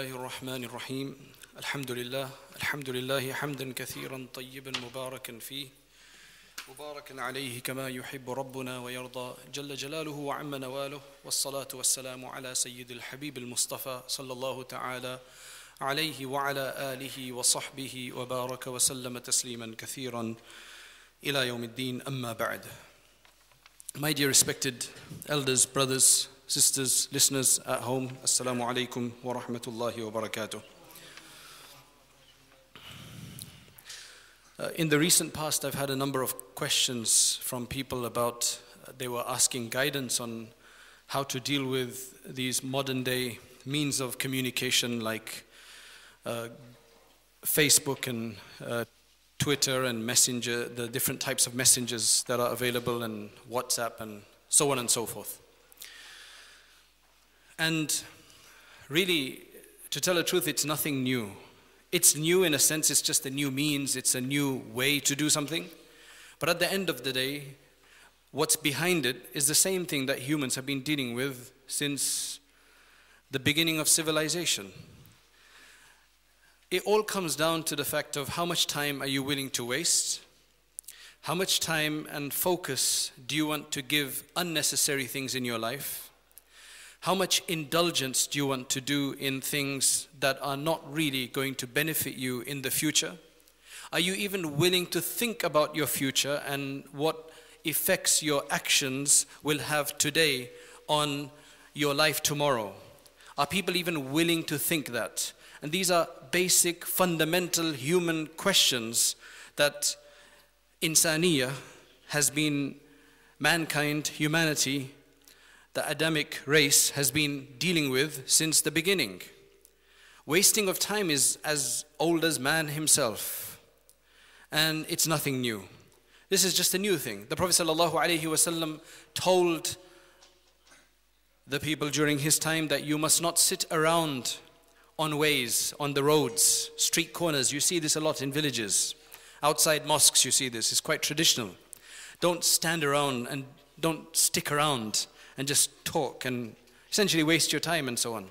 الله الرحمن الرحيم. الحمد لله الحمد لله حمدا كثيرا طيبا مباركا فيه مباركا عليه كما يحب ربنا ويرضى. جل جلاله وعم نواله والصلاة والسلام على سيد الحبيب المصطفى صلى الله تعالى عليه وعلى آله وصحبه وبارك وسلم تسليما كثيرا إلى يوم الدين. أما بعد My dear respected elders, brothers, sisters, listeners at home, Assalamu alaikum wa rahmatullahi wa barakatuh. Uh, in the recent past, I've had a number of questions from people about, uh, they were asking guidance on how to deal with these modern day means of communication like uh, Facebook and uh, Twitter and Messenger, the different types of messengers that are available, and WhatsApp, and so on and so forth. And really, to tell the truth, it's nothing new. It's new in a sense, it's just a new means, it's a new way to do something. But at the end of the day, what's behind it is the same thing that humans have been dealing with since the beginning of civilization. It all comes down to the fact of how much time are you willing to waste? How much time and focus do you want to give unnecessary things in your life? How much indulgence do you want to do in things that are not really going to benefit you in the future? Are you even willing to think about your future and what effects your actions will have today on your life tomorrow? Are people even willing to think that? And these are basic, fundamental human questions that insaniya has been, mankind, humanity, the Adamic race has been dealing with since the beginning. Wasting of time is as old as man himself, and it's nothing new. This is just a new thing. The Prophet ﷺ told the people during his time that you must not sit around on ways, on the roads, street corners. You see this a lot in villages. Outside mosques, you see this. It's quite traditional. Don't stand around and don't stick around and just talk and essentially waste your time and so on.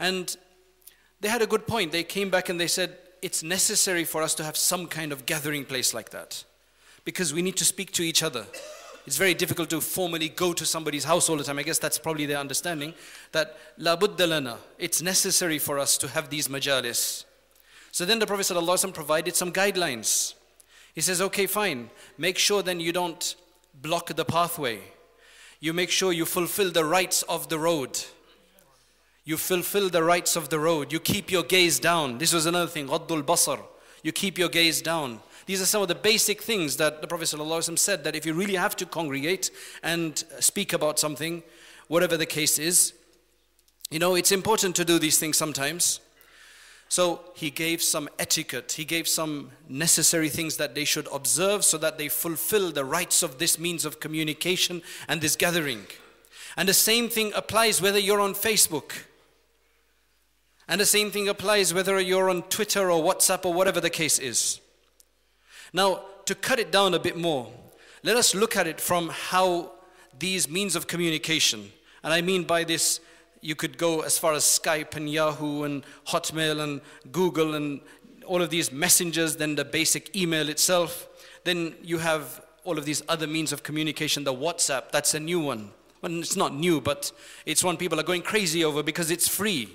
And they had a good point. They came back and they said, it's necessary for us to have some kind of gathering place like that because we need to speak to each other. It's very difficult to formally go to somebody's house all the time. I guess that's probably their understanding that la lana, it's necessary for us to have these majalis. So then the Prophet ﷺ provided some guidelines. He says, okay, fine. Make sure then you don't block the pathway. You make sure you fulfill the rights of the road. You fulfill the rights of the road. You keep your gaze down. This was another thing, Ghaddul Basar. You keep your gaze down. These are some of the basic things that the Prophet ﷺ said that if you really have to congregate and speak about something, whatever the case is, you know, it's important to do these things sometimes. So he gave some etiquette, he gave some necessary things that they should observe so that they fulfill the rights of this means of communication and this gathering. And the same thing applies whether you're on Facebook. And the same thing applies whether you're on Twitter or WhatsApp or whatever the case is. Now, to cut it down a bit more, let us look at it from how these means of communication, and I mean by this, you could go as far as Skype and Yahoo and Hotmail and Google and all of these messengers, then the basic email itself. Then you have all of these other means of communication, the WhatsApp, that's a new one. Well, it's not new, but it's one people are going crazy over because it's free.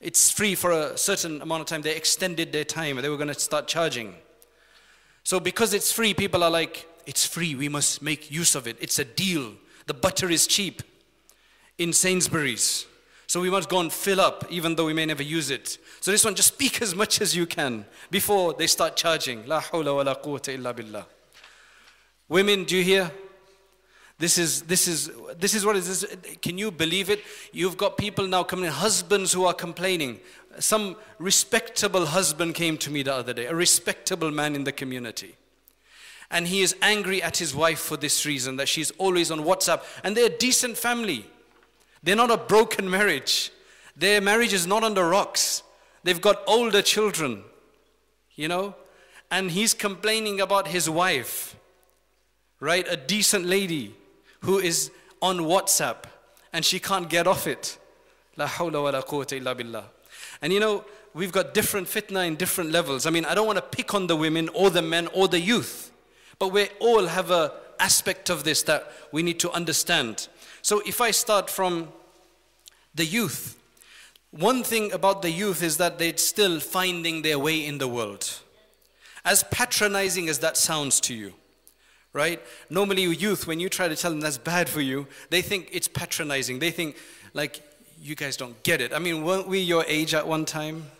It's free for a certain amount of time. They extended their time. They were going to start charging. So because it's free, people are like, it's free, we must make use of it. It's a deal. The butter is cheap in Sainsbury's. So we must go and fill up, even though we may never use it. So this one, just speak as much as you can before they start charging. La hawla wa la quwwata illa billah. Women, do you hear? This is, this is, this is what is this? Can you believe it? You've got people now coming, husbands who are complaining some respectable husband came to me the other day, a respectable man in the community. And he is angry at his wife for this reason that she's always on WhatsApp. And they're a decent family. They're not a broken marriage. Their marriage is not on the rocks. They've got older children, you know? And he's complaining about his wife, right? A decent lady who is on WhatsApp and she can't get off it. La hawla wa la quwwata illa billah. And you know, we've got different fitna in different levels. I mean, I don't want to pick on the women or the men or the youth, but we all have a aspect of this that we need to understand. So if I start from the youth, one thing about the youth is that they're still finding their way in the world. As patronizing as that sounds to you, right? Normally, youth, when you try to tell them that's bad for you, they think it's patronizing. They think, like, you guys don't get it. I mean, weren't we your age at one time?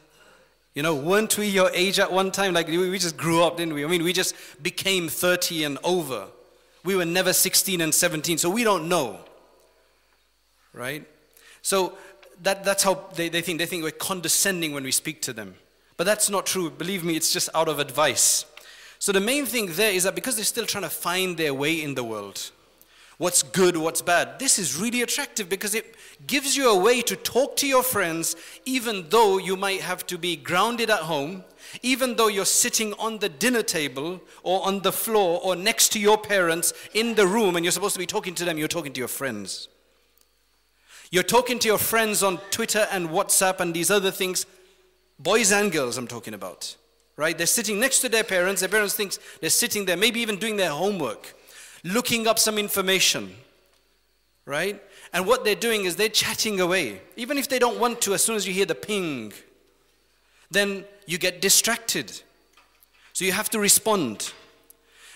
You know, weren't we your age at one time? Like, we just grew up, didn't we? I mean, we just became 30 and over. We were never 16 and 17, so we don't know. Right? So, that, that's how they, they think. They think we're condescending when we speak to them. But that's not true. Believe me, it's just out of advice. So, the main thing there is that because they're still trying to find their way in the world, what's good, what's bad. This is really attractive because it gives you a way to talk to your friends, even though you might have to be grounded at home, even though you're sitting on the dinner table or on the floor or next to your parents in the room and you're supposed to be talking to them, you're talking to your friends. You're talking to your friends on Twitter and WhatsApp and these other things, boys and girls, I'm talking about. Right? They're sitting next to their parents. Their parents think they're sitting there, maybe even doing their homework looking up some information, right? And what they're doing is they're chatting away. Even if they don't want to, as soon as you hear the ping, then you get distracted. So you have to respond.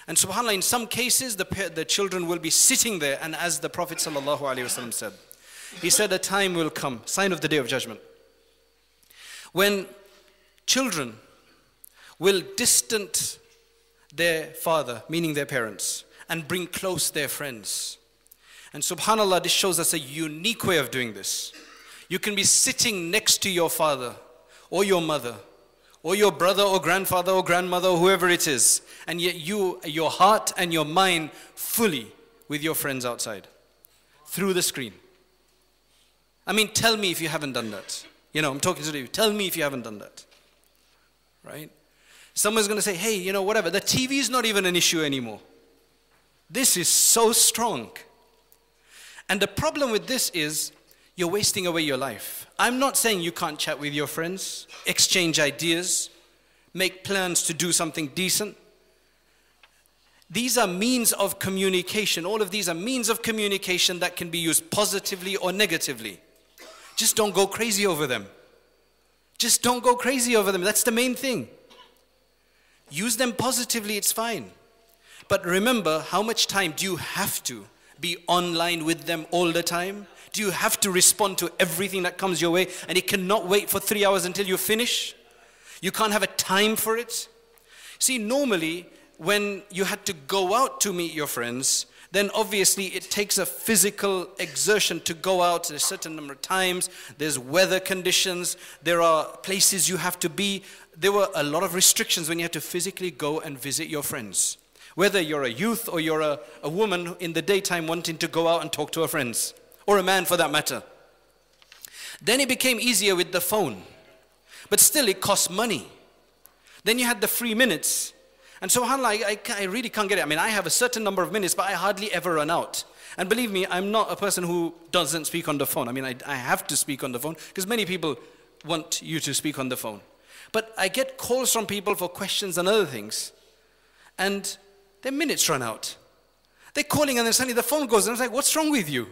And subhanAllah, in some cases, the, the children will be sitting there, and as the Prophet ﷺ said, he said, A time will come, sign of the day of judgment, when children will distance their father, meaning their parents, and bring close their friends. And subhanAllah, this shows us a unique way of doing this. You can be sitting next to your father or your mother or your brother or grandfather or grandmother or whoever it is, and yet you, your heart and your mind fully with your friends outside through the screen. I mean, tell me if you haven't done that. You know, I'm talking to you. Tell me if you haven't done that. Right? Someone's going to say, hey, you know, whatever. The TV is not even an issue anymore. This is so strong. And the problem with this is you're wasting away your life. I'm not saying you can't chat with your friends, exchange ideas, make plans to do something decent. These are means of communication. All of these are means of communication that can be used positively or negatively. Just don't go crazy over them. Just don't go crazy over them. That's the main thing. Use them positively, it's fine. But remember, how much time do you have to be online with them all the time? Do you have to respond to everything that comes your way and it cannot wait for three hours until you finish? You can't have a time for it? See, normally, when you had to go out to meet your friends, then obviously it takes a physical exertion to go out a certain number of times. There's weather conditions, there are places you have to be. There were a lot of restrictions when you had to physically go and visit your friends. Whether you're a youth or you're a, a woman in the daytime wanting to go out and talk to her friends, or a man for that matter. Then it became easier with the phone, but still it cost money. Then you had the free minutes. And so, I, I, I really can't get it. I mean, I have a certain number of minutes, but I hardly ever run out. And believe me, I'm not a person who doesn't speak on the phone. I mean, I, I have to speak on the phone because many people want you to speak on the phone. But I get calls from people for questions and other things. And their minutes run out. They're calling and then suddenly the phone goes and I was like, what's wrong with you?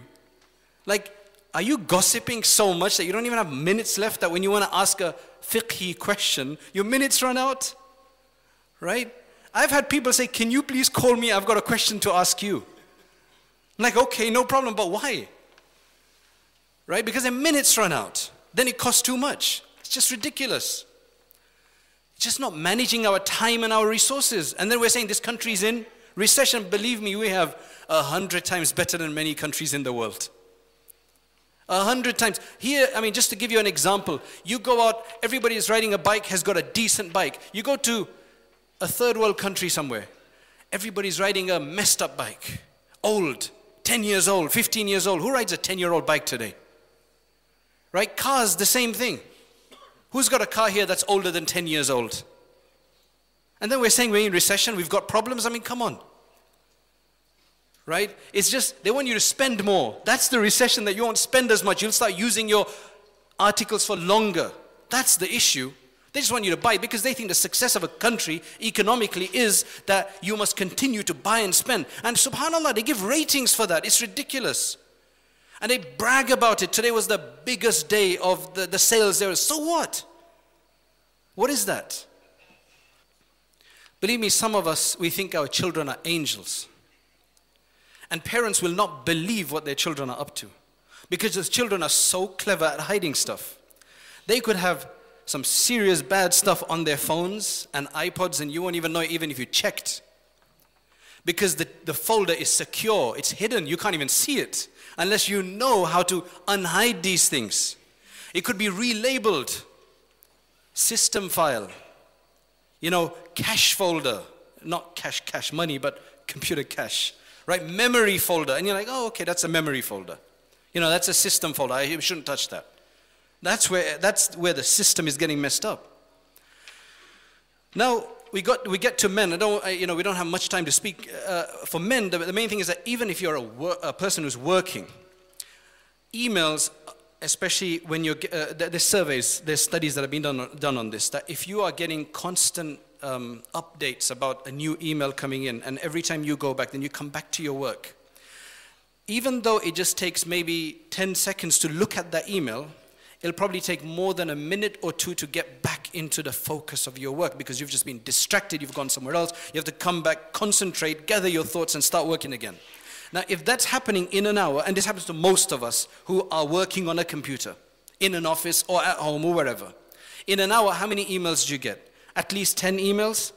Like, are you gossiping so much that you don't even have minutes left that when you want to ask a fiqhi question, your minutes run out? Right? I've had people say, can you please call me? I've got a question to ask you. I'm like, okay, no problem, but why? Right? Because their minutes run out. Then it costs too much. It's just ridiculous It's just not managing our time and our resources. And then we're saying this country is in recession. Believe me, we have a hundred times better than many countries in the world. A hundred times. Here, I mean, just to give you an example, you go out, everybody is riding a bike, has got a decent bike. You go to a third world country somewhere, everybody's riding a messed up bike, old, 10 years old, 15 years old. Who rides a 10 year old bike today? Right? Cars, the same thing. Who's got a car here that's older than 10 years old? And then we're saying we're in recession, we've got problems. I mean, come on. Right? It's just they want you to spend more. That's the recession that you won't spend as much. You'll start using your articles for longer. That's the issue. They just want you to buy because they think the success of a country economically is that you must continue to buy and spend. And subhanAllah, they give ratings for that. It's ridiculous. And they brag about it. Today was the biggest day of the, the sales there. So what? What is that? Believe me, some of us, we think our children are angels. And parents will not believe what their children are up to. Because the children are so clever at hiding stuff. They could have some serious bad stuff on their phones and iPods, and you won't even know even if you checked. Because the, the folder is secure, it's hidden, you can't even see it. Unless you know how to unhide these things. It could be relabeled system file, you know, cache folder, not cash, cash money, but computer cache, right? Memory folder. And you're like, oh, okay, that's a memory folder. You know, that's a system folder. I shouldn't touch that. That's where, that's where the system is getting messed up. Now, we, got, we get to men. I don't, I, you know, we don't have much time to speak. Uh, for men, the, the, main thing is that even if you're a, a person who's working, emails, especially when you're, uh, there's surveys, there's studies that have been done, done on this, that if you are getting constant um, updates about a new email coming in, and every time you go back, then you come back to your work, even though it just takes maybe 10 seconds to look at that email, it'll probably take more than a minute or two to get back into the focus of your work because you've just been distracted, you've gone somewhere else, you have to come back, concentrate, gather your thoughts, and start working again. Now, if that's happening in an hour, and this happens to most of us who are working on a computer, in an office or at home or wherever, in an hour, how many emails do you get? At least 10 emails?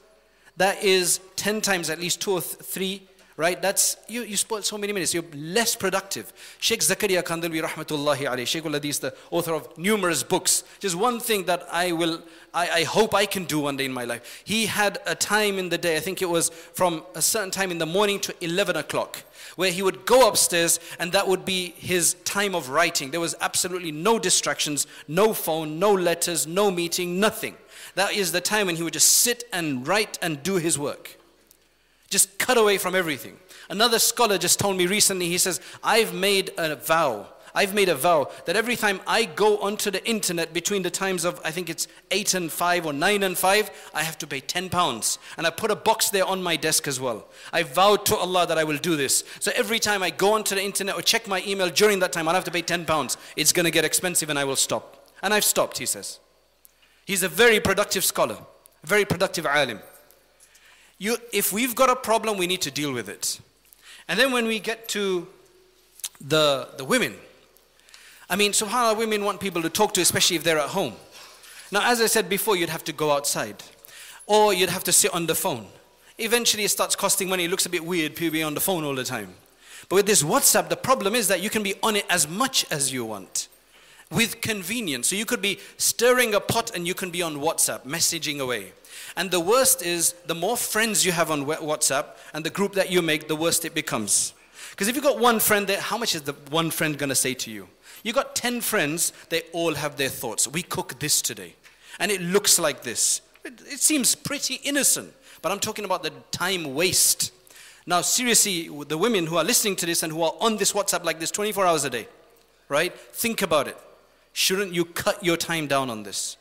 That is 10 times at least two or th- three right? That's, you, you spoiled so many minutes. You're less productive. Sheikh Zakaria Kandhlawi rahmatullahi alayhi, Sheikh al is the author of numerous books. Just one thing that I will, I, I hope I can do one day in my life. He had a time in the day, I think it was from a certain time in the morning to 11 o'clock, where he would go upstairs and that would be his time of writing. There was absolutely no distractions, no phone, no letters, no meeting, nothing. That is the time when he would just sit and write and do his work. Just cut away from everything. Another scholar just told me recently, he says, I've made a vow. I've made a vow that every time I go onto the internet between the times of, I think it's 8 and 5 or 9 and 5, I have to pay 10 pounds. And I put a box there on my desk as well. I vowed to Allah that I will do this. So every time I go onto the internet or check my email during that time, I'll have to pay 10 pounds. It's going to get expensive and I will stop. And I've stopped, he says. He's a very productive scholar, very productive alim. You, if we've got a problem, we need to deal with it. And then when we get to the, the women, I mean, subhanAllah, women want people to talk to, especially if they're at home. Now, as I said before, you'd have to go outside, or you'd have to sit on the phone. Eventually, it starts costing money. It looks a bit weird, people on the phone all the time. But with this WhatsApp, the problem is that you can be on it as much as you want with convenience. So you could be stirring a pot and you can be on WhatsApp, messaging away. And the worst is the more friends you have on WhatsApp and the group that you make, the worse it becomes. Because if you've got one friend there, how much is the one friend going to say to you? You've got 10 friends, they all have their thoughts. We cook this today. And it looks like this. It, it seems pretty innocent, but I'm talking about the time waste. Now, seriously, the women who are listening to this and who are on this WhatsApp like this 24 hours a day, right? Think about it. Shouldn't you cut your time down on this?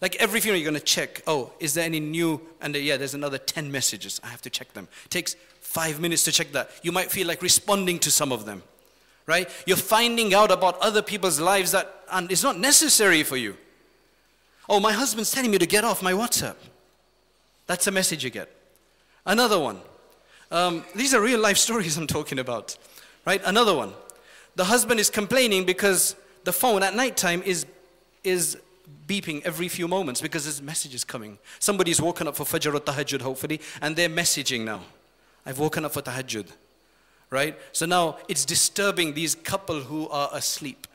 Like every funeral, you're going to check, oh, is there any new? And yeah, there's another 10 messages. I have to check them. It takes five minutes to check that. You might feel like responding to some of them, right? You're finding out about other people's lives that and it's not necessary for you. Oh, my husband's telling me to get off my WhatsApp. That's a message you get. Another one. Um, these are real life stories I'm talking about, right? Another one. The husband is complaining because the phone at nighttime is, is beeping every few moments because there's messages coming. Somebody's woken up for Fajr or Tahajjud, hopefully, and they're messaging now. I've woken up for Tahajjud. Right? So now it's disturbing these couple who are asleep.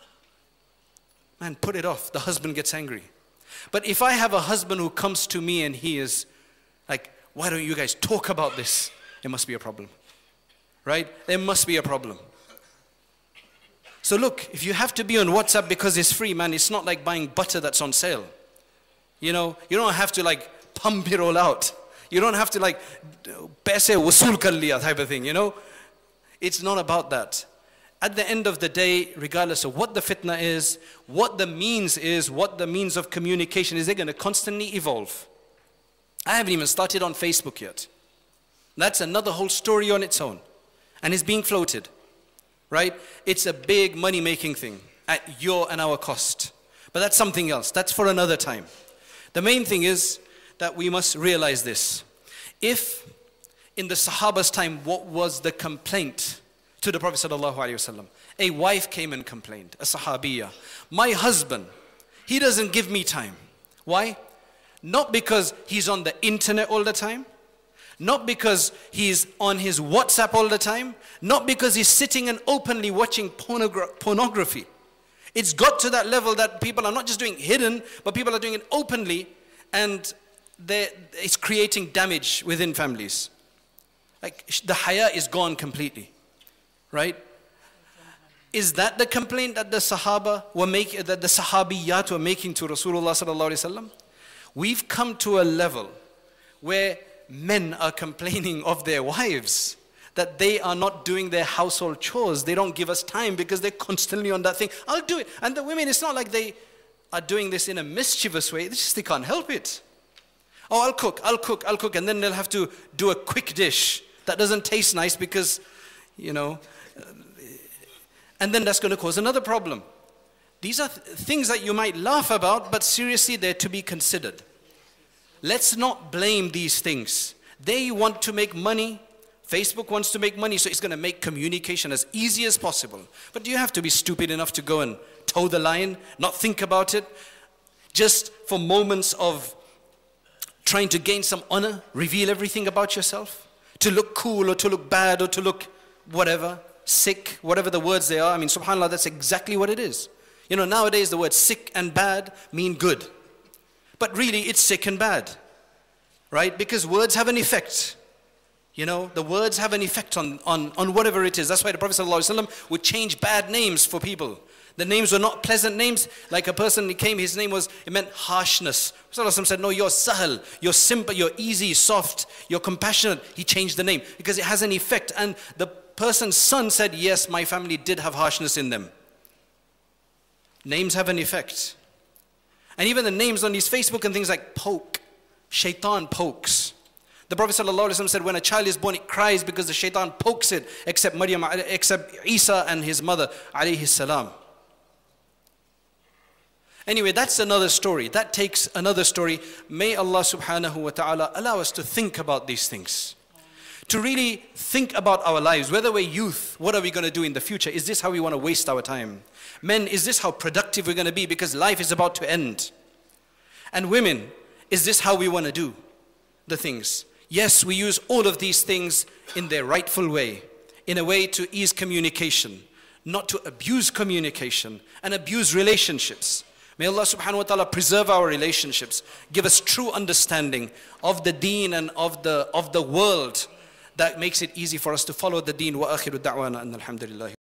Man, put it off. The husband gets angry. But if I have a husband who comes to me and he is like, why don't you guys talk about this? It must be a problem. Right? There must be a problem. So look, if you have to be on WhatsApp because it's free, man, it's not like buying butter that's on sale. You know, you don't have to like pump it all out. You don't have to like paise wasool kar liya type of thing, you know? It's not about that. at the end of the day, regardless of what the fitna is, what the means is, what the means of communication is, they're going to constantly evolve. I haven't even started on Facebook yet. That's another whole story on its own. And it's being floated, right? It's a big money making thing at your and our cost. But that's something else. That's for another time. The main thing is that we must realize this. If in the Sahaba's time, what was the complaint to the Prophet? A wife came and complained, a Sahabiya. My husband, he doesn't give me time. Why? Not because he's on the internet all the time, not because he's on his WhatsApp all the time, not because he's sitting and openly watching pornogra pornography. It's got to that level that people are not just doing hidden, but people are doing it openly, and it's creating damage within families. Like the haya is gone completely, right? Is that the complaint that the Sahaba were making, that the Sahabiyat were making to Rasulullah sallallahu alaihi wasallam? We've come to a level where men are complaining of their wives that they are not doing their household chores. They don't give us time because they're constantly on that thing. I'll do it. And the women, it's not like they are doing this in a mischievous way. They just they can't help it. Oh, I'll cook, I'll cook, I'll cook. And then they'll have to do a quick dish that doesn't taste nice because, you know, uh, and then that's going to cause another problem. These are th things that you might laugh about, but seriously, they're to be considered. Let's not blame these things. They want to make money. Facebook wants to make money, so it's going to make communication as easy as possible. But do you have to be stupid enough to go and toe the line, not think about it, just for moments of trying to gain some honor, reveal everything about yourself, to look cool or to look bad or to look whatever, sick, whatever the words they are. I mean, subhanAllah, that's exactly what it is. You know, nowadays the words sick and bad mean good. But really, it's sick and bad, right? Because words have an effect. You know, the words have an effect on, on, on whatever it is. That's why the Prophet ﷺ would change bad names for people. The names were not pleasant names. Like a person came, his name was, it meant harshness. Prophet said, no, you're sahal, you're simple, you're easy, soft, you're compassionate. He changed the name because it has an effect. And the person's son said, yes, my family did have harshness in them. Names have an effect. And even the names on these Facebook and things like poke, shaitan pokes. The Prophet ﷺ said, when a child is born, it cries because the shaitan pokes it, except Maryam, except Isa and his mother, alayhi salam. Anyway, that's another story. That takes another story. May Allah subhanahu wa ta'ala allow us to think about these things. To really think about our lives, whether we're youth, what are we going to do in the future? Is this how we want to waste our time? Men, is this how productive we're going to be? Because life is about to end. And women, is this how we want to do the things? Yes, we use all of these things in their rightful way, in a way to ease communication, not to abuse communication and abuse relationships. May Allah subhanahu wa ta'ala preserve our relationships, give us true understanding of the deen and of the, of the world that makes it easy for us to follow the deen. Wa akhiru da'wana alhamdulillah.